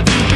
that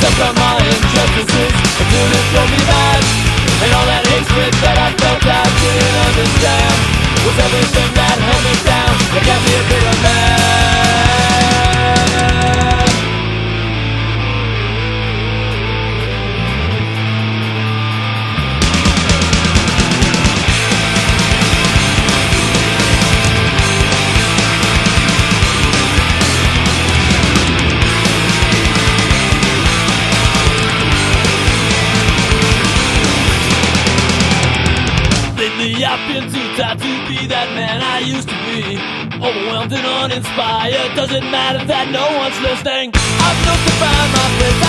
Step on my injustices, I'm doing it me bad I've been too tired to be that man I used to be. Overwhelmed and uninspired, doesn't matter that no one's listening. I've looked to find my place,